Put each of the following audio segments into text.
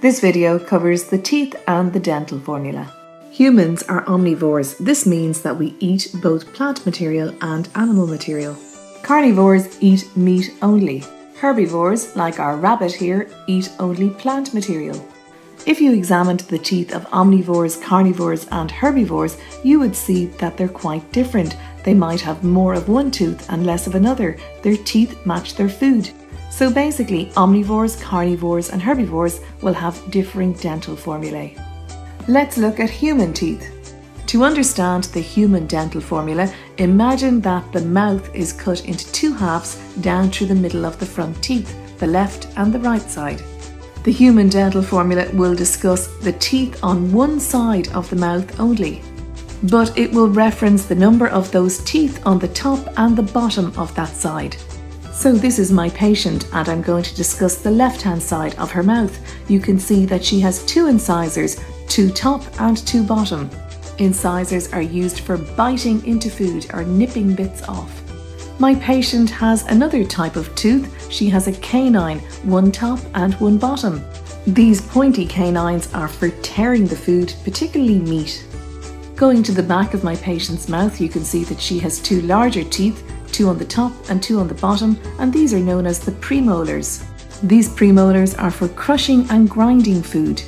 This video covers the teeth and the dental formula. Humans are omnivores. This means that we eat both plant material and animal material. Carnivores eat meat only. Herbivores, like our rabbit here, eat only plant material. If you examined the teeth of omnivores, carnivores, and herbivores, you would see that they're quite different. They might have more of one tooth and less of another. Their teeth match their food. So basically, omnivores, carnivores, and herbivores will have differing dental formulae. Let's look at human teeth. To understand the human dental formula, imagine that the mouth is cut into two halves down through the middle of the front teeth, the left and the right side. The human dental formula will discuss the teeth on one side of the mouth only, but it will reference the number of those teeth on the top and the bottom of that side. So this is my patient and I'm going to discuss the left hand side of her mouth. You can see that she has two incisors, two top and two bottom. Incisors are used for biting into food or nipping bits off. My patient has another type of tooth. She has a canine, one top and one bottom. These pointy canines are for tearing the food, particularly meat. Going to the back of my patient's mouth, you can see that she has two larger teeth, two on the top and two on the bottom, and these are known as the premolars. These premolars are for crushing and grinding food.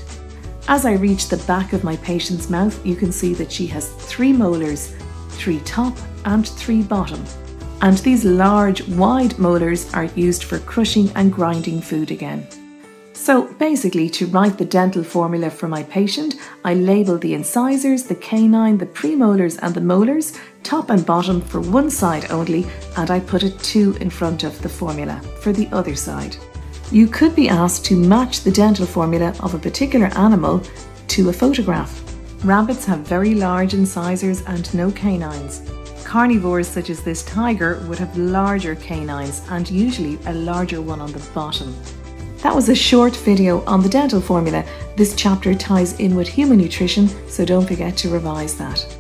As I reach the back of my patient's mouth, you can see that she has three molars, three top and three bottom and these large, wide molars are used for crushing and grinding food again. So basically, to write the dental formula for my patient, I label the incisors, the canine, the premolars, and the molars, top and bottom for one side only, and I put a 2 in front of the formula for the other side. You could be asked to match the dental formula of a particular animal to a photograph. Rabbits have very large incisors and no canines. Carnivores such as this tiger would have larger canines and usually a larger one on the bottom. That was a short video on the dental formula. This chapter ties in with human nutrition, so don't forget to revise that.